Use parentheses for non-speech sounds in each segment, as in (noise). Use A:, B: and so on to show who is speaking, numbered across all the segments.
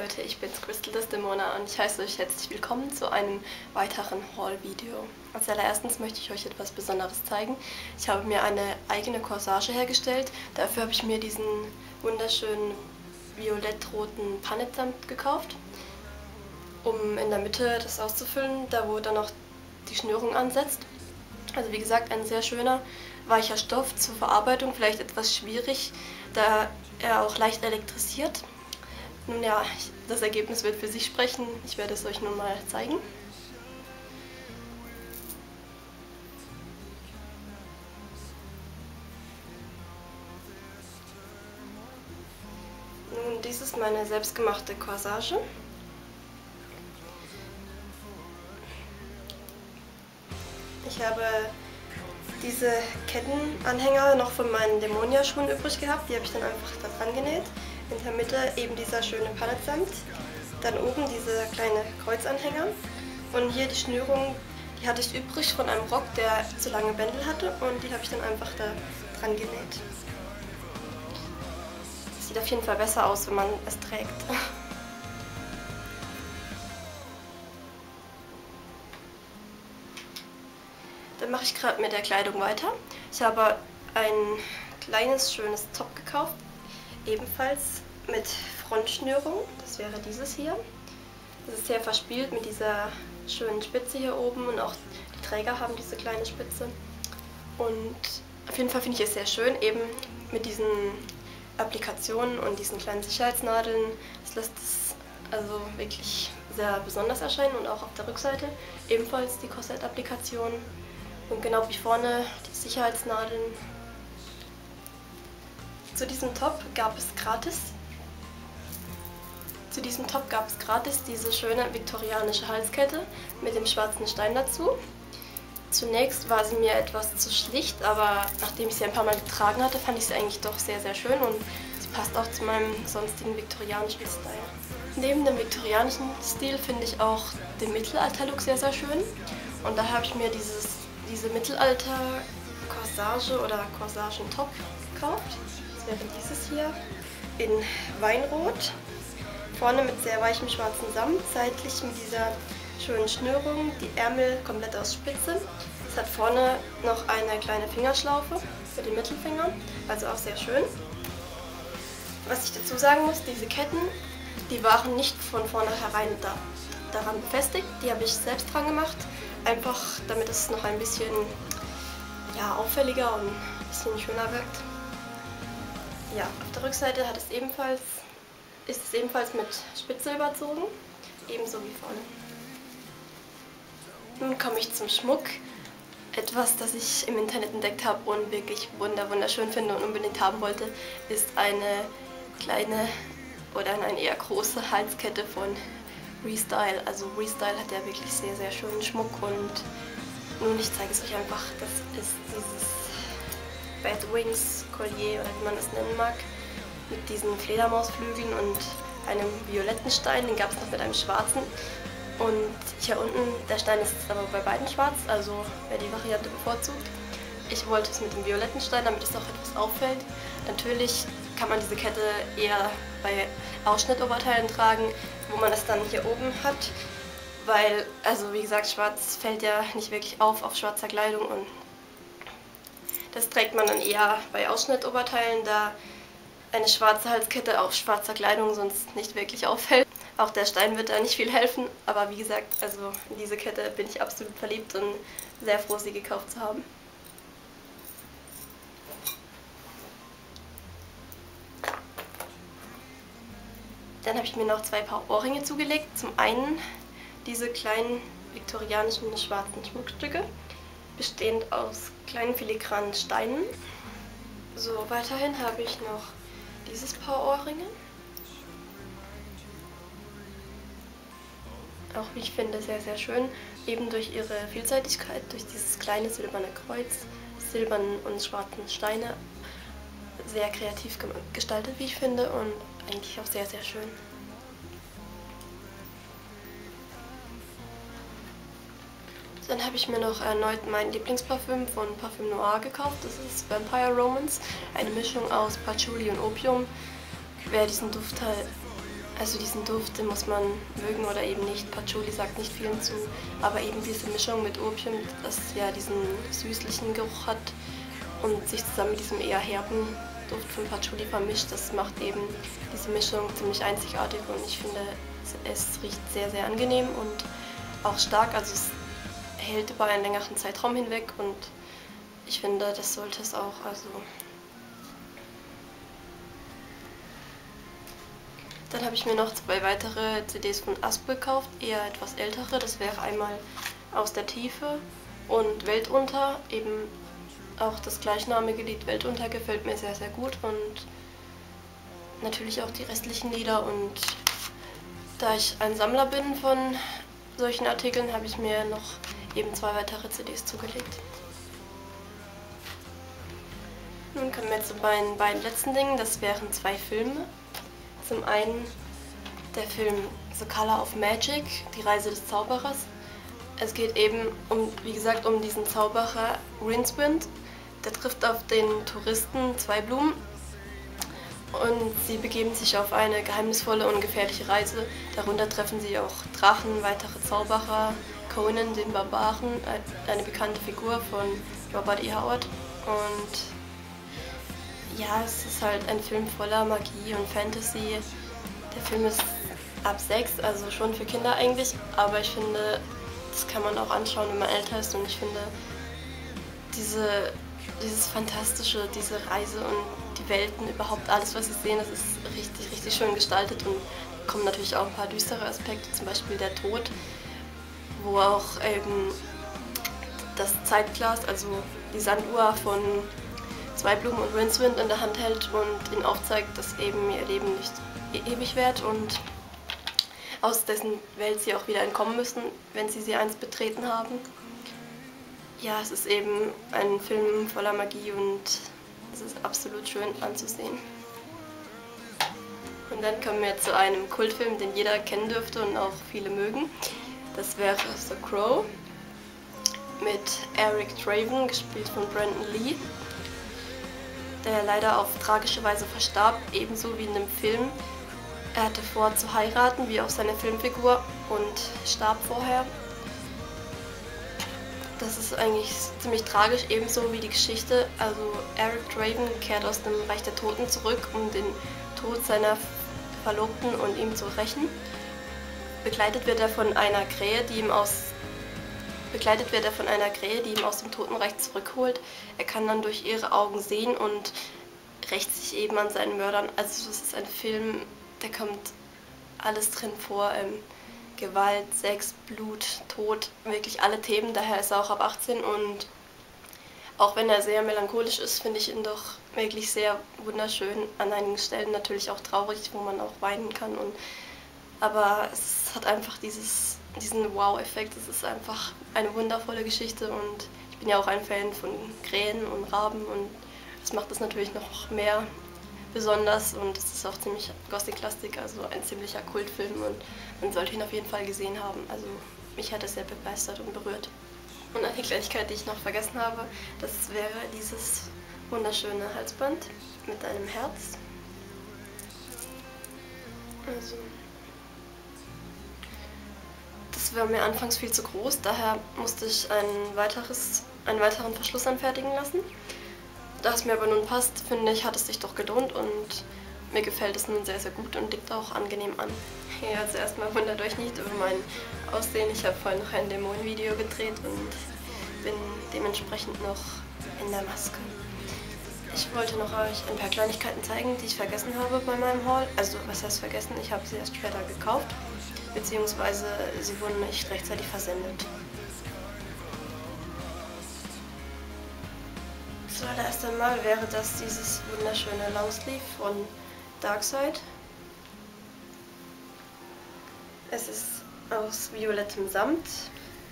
A: Leute, ich bin's Crystal Desdemona und ich heiße euch herzlich willkommen zu einem weiteren Haul-Video. Als allererstes möchte ich euch etwas Besonderes zeigen. Ich habe mir eine eigene Corsage hergestellt. Dafür habe ich mir diesen wunderschönen violett-roten Panetsamt gekauft, um in der Mitte das auszufüllen, da wo dann auch die Schnürung ansetzt. Also wie gesagt, ein sehr schöner, weicher Stoff zur Verarbeitung, vielleicht etwas schwierig, da er auch leicht elektrisiert. Nun ja, das Ergebnis wird für sich sprechen. Ich werde es euch nun mal zeigen. Nun, dies ist meine selbstgemachte Corsage. Ich habe diese Kettenanhänger noch von meinen Dämonia-Schuhen übrig gehabt. Die habe ich dann einfach da dran genäht. In der Mitte eben dieser schöne Paletsamt. Dann oben diese kleine Kreuzanhänger. Und hier die Schnürung, die hatte ich übrig von einem Rock, der zu lange Bändel hatte. Und die habe ich dann einfach da dran genäht. Sieht auf jeden Fall besser aus, wenn man es trägt. (laughs) Dann mache ich gerade mit der Kleidung weiter. Ich habe ein kleines, schönes Top gekauft. Ebenfalls mit Frontschnürung. Das wäre dieses hier. Das ist sehr verspielt mit dieser schönen Spitze hier oben und auch die Träger haben diese kleine Spitze. Und auf jeden Fall finde ich es sehr schön, eben mit diesen Applikationen und diesen kleinen Sicherheitsnadeln. Das lässt es also wirklich sehr besonders erscheinen und auch auf der Rückseite ebenfalls die Korsett-Applikation. Und genau wie vorne die Sicherheitsnadeln. Zu diesem Top gab es gratis zu diesem Top gab es gratis diese schöne viktorianische Halskette mit dem schwarzen Stein dazu. Zunächst war sie mir etwas zu schlicht, aber nachdem ich sie ein paar Mal getragen hatte, fand ich sie eigentlich doch sehr, sehr schön und sie passt auch zu meinem sonstigen viktorianischen Style. Neben dem viktorianischen Stil finde ich auch den Mittelalter-Look sehr, sehr schön. Und da habe ich mir dieses diese Mittelalter-Corsage oder Corsagen-Top gekauft. Wäre dieses hier in Weinrot. Vorne mit sehr weichem schwarzen Samt, seitlich mit dieser schönen Schnürung, die Ärmel komplett aus Spitze. Es hat vorne noch eine kleine Fingerschlaufe für den Mittelfinger, also auch sehr schön. Was ich dazu sagen muss, diese Ketten, die waren nicht von vornherein da, daran befestigt, die habe ich selbst dran gemacht. Einfach damit es noch ein bisschen ja, auffälliger und ein bisschen schöner wirkt. Ja, auf der Rückseite hat es ebenfalls, ist es ebenfalls mit Spitze überzogen, ebenso wie vorne. Nun komme ich zum Schmuck. Etwas, das ich im Internet entdeckt habe und wirklich wunderschön finde und unbedingt haben wollte, ist eine kleine oder eine eher große Halskette von Restyle. Also Restyle hat ja wirklich sehr, sehr schönen Schmuck und nun, ich zeige es euch einfach. Das ist dieses Bad Wings Collier oder wie man es nennen mag. Mit diesen Fledermausflügeln und einem violetten Stein. Den gab es noch mit einem schwarzen. Und hier unten, der Stein ist aber bei beiden schwarz, also wer die Variante bevorzugt. Ich wollte es mit dem violetten Stein, damit es auch etwas auffällt. Natürlich kann man diese Kette eher bei Ausschnittoberteilen tragen, wo man es dann hier oben hat. Weil, also wie gesagt, schwarz fällt ja nicht wirklich auf auf schwarzer Kleidung und das trägt man dann eher bei Ausschnittoberteilen, da eine schwarze Halskette auf schwarzer Kleidung sonst nicht wirklich auffällt. Auch der Stein wird da nicht viel helfen, aber wie gesagt, also in diese Kette bin ich absolut verliebt und sehr froh, sie gekauft zu haben. Dann habe ich mir noch zwei Paar Ohrringe zugelegt. Zum einen diese kleinen viktorianischen schwarzen Schmuckstücke, bestehend aus kleinen filigranen Steinen. So, weiterhin habe ich noch dieses Paar Ohrringe. Auch wie ich finde sehr, sehr schön, eben durch ihre Vielseitigkeit, durch dieses kleine silberne Kreuz, silbernen und schwarzen Steine, sehr kreativ gestaltet, wie ich finde, und eigentlich auch sehr, sehr schön. Dann habe ich mir noch erneut mein Lieblingsparfüm von Parfüm Noir gekauft. Das ist Vampire Romance, eine Mischung aus Patchouli und Opium. Wer diesen Duft halt Also diesen Duft, den muss man mögen oder eben nicht. Patchouli sagt nicht vielen zu, aber eben diese Mischung mit Opium, das ja diesen süßlichen Geruch hat und sich zusammen mit diesem eher herben Duft von Patchouli vermischt, das macht eben diese Mischung ziemlich einzigartig und ich finde, es riecht sehr, sehr angenehm und auch stark. Also es hält über einen längeren Zeitraum hinweg und ich finde, das sollte es auch. Also Dann habe ich mir noch zwei weitere CDs von Asp gekauft, eher etwas ältere. Das wäre einmal Aus der Tiefe und Weltunter. Eben auch das gleichnamige Lied Weltunter gefällt mir sehr, sehr gut und natürlich auch die restlichen Lieder. Und da ich ein Sammler bin von solchen Artikeln, habe ich mir noch eben zwei weitere CDs zugelegt. Nun kommen wir zu meinen beiden letzten Dingen. Das wären zwei Filme. Zum einen der Film The Color of Magic, die Reise des Zauberers. Es geht eben, um, wie gesagt, um diesen Zauberer Rincewind. Der trifft auf den Touristen Zweiblumen und sie begeben sich auf eine geheimnisvolle und gefährliche Reise. Darunter treffen sie auch Drachen, weitere Zauberer, Conan, den Barbaren, eine bekannte Figur von Robert E. Howard. Und ja, es ist halt ein Film voller Magie und Fantasy. Der Film ist ab 6, also schon für Kinder eigentlich, aber ich finde, das kann man auch anschauen, wenn man älter ist und ich finde, diese, dieses Fantastische, diese Reise und die Welten, überhaupt alles, was sie sehen, das ist richtig, richtig schön gestaltet und kommen natürlich auch ein paar düstere Aspekte, zum Beispiel der Tod, wo auch eben das Zeitglas, also die Sanduhr von zwei Blumen und Rincewind in der Hand hält und ihnen aufzeigt, dass eben ihr Leben nicht e- ewig währt und aus dessen Welt sie auch wieder entkommen müssen, wenn sie sie einst betreten haben. Ja, es ist eben ein Film voller Magie und es ist absolut schön anzusehen. Und dann kommen wir zu einem Kultfilm, den jeder kennen dürfte und auch viele mögen. Das wäre The Crow mit Eric Draven, gespielt von Brandon Lee der leider auf tragische Weise verstarb, ebenso wie in dem Film. Er hatte vor zu heiraten, wie auch seine Filmfigur, und starb vorher. Das ist eigentlich ziemlich tragisch, ebenso wie die Geschichte. Also Eric Draven kehrt aus dem Reich der Toten zurück, um den Tod seiner Verlobten und ihm zu rächen. Begleitet wird er von einer Krähe, die ihm aus Begleitet wird er von einer Krähe, die ihn aus dem Totenreich zurückholt. Er kann dann durch ihre Augen sehen und rächt sich eben an seinen Mördern. Also das ist ein Film, der kommt alles drin vor. Ähm, Gewalt, Sex, Blut, Tod, wirklich alle Themen. Daher ist er auch ab 18 und auch wenn er sehr melancholisch ist, finde ich ihn doch wirklich sehr wunderschön. An einigen Stellen natürlich auch traurig, wo man auch weinen kann. Und, aber es hat einfach dieses diesen Wow-Effekt. Es ist einfach eine wundervolle Geschichte und ich bin ja auch ein Fan von Krähen und Raben und das macht es natürlich noch mehr besonders und es ist auch ziemlich Gothic-lastig, also ein ziemlicher Kultfilm und man sollte ihn auf jeden Fall gesehen haben. Also mich hat es sehr begeistert und berührt. Und eine Kleinigkeit, die ich noch vergessen habe, das wäre dieses wunderschöne Halsband mit einem Herz. Also das war mir anfangs viel zu groß, daher musste ich ein weiteres, einen weiteren Verschluss anfertigen lassen. Da es mir aber nun passt, finde ich, hat es sich doch gelohnt und mir gefällt es nun sehr, sehr gut und liegt auch angenehm an. Ja, also erstmal wundert euch nicht über mein Aussehen. Ich habe vorhin noch ein Dämonenvideo gedreht und bin dementsprechend noch in der Maske. Ich wollte noch euch ein paar Kleinigkeiten zeigen, die ich vergessen habe bei meinem Haul. Also, was heißt vergessen? Ich habe sie erst später gekauft beziehungsweise sie wurden nicht rechtzeitig versendet. Zuallererst einmal wäre das dieses wunderschöne Longsleeve von Darkseid. Es ist aus violettem Samt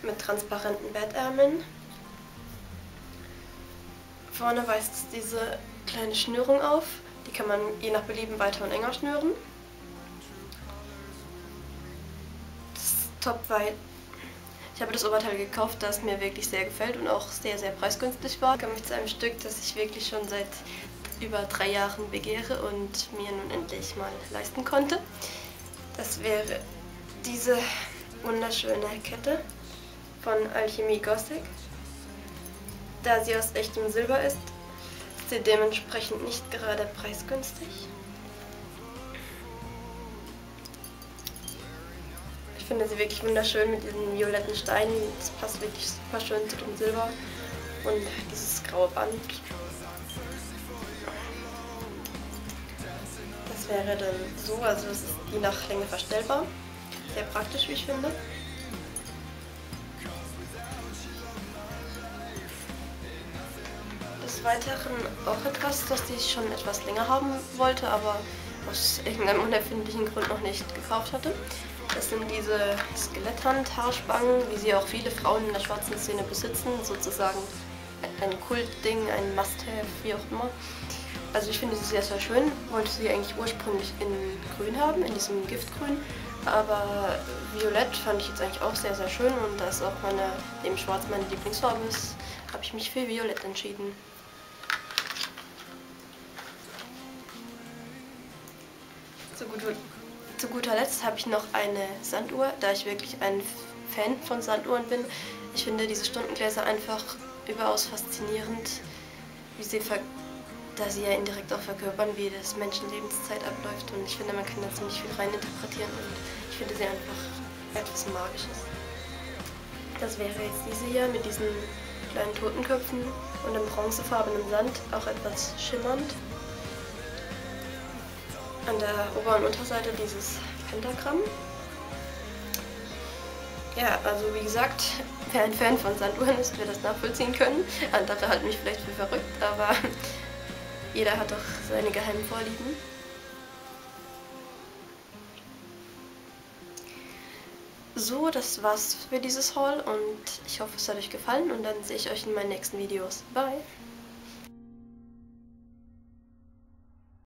A: mit transparenten Bettärmeln. Vorne weist es diese kleine Schnürung auf, die kann man je nach Belieben weiter und enger schnüren. Top, weil ich habe das Oberteil gekauft, das mir wirklich sehr gefällt und auch sehr, sehr preisgünstig war. Ich komme zu einem Stück, das ich wirklich schon seit über drei Jahren begehre und mir nun endlich mal leisten konnte. Das wäre diese wunderschöne Kette von Alchemie Gothic. Da sie aus echtem Silber ist, ist sie dementsprechend nicht gerade preisgünstig. Finde sie wirklich wunderschön mit diesen violetten Steinen. Das passt wirklich super schön zu dem Silber. Und dieses graue Band. Das wäre dann so, also es ist je nach Länge verstellbar. Sehr praktisch, wie ich finde. Des Weiteren auch etwas, das ich schon etwas länger haben wollte, aber aus irgendeinem unerfindlichen Grund noch nicht gekauft hatte. Das sind diese Skeletthand-Haarspangen, wie sie auch viele Frauen in der schwarzen Szene besitzen, sozusagen ein Kultding, ein Must-Have, wie auch immer. Also ich finde sie sehr, sehr schön. Wollte sie eigentlich ursprünglich in grün haben, in diesem Giftgrün. Aber violett fand ich jetzt eigentlich auch sehr, sehr schön. Und da es auch meine, neben schwarz meine Lieblingsfarbe ist, habe ich mich für violett entschieden. Zu guter Letzt habe ich noch eine Sanduhr, da ich wirklich ein Fan von Sanduhren bin. Ich finde diese Stundengläser einfach überaus faszinierend, wie sie da sie ja indirekt auch verkörpern, wie das Menschenlebenszeit abläuft. Und ich finde, man kann da ziemlich viel reininterpretieren und ich finde sie einfach etwas Magisches. Das wäre jetzt diese hier mit diesen kleinen Totenköpfen und im bronzefarbenen Sand, auch etwas schimmernd. An der Ober- und Unterseite dieses Pentagramm. Ja, also wie gesagt, wer ein Fan von Sanduhren ist, wird das nachvollziehen können. Andere halten mich vielleicht für verrückt, aber (laughs) jeder hat doch seine geheimen Vorlieben. So, das war's für dieses Haul und ich hoffe, es hat euch gefallen und dann sehe ich euch in meinen nächsten Videos. Bye!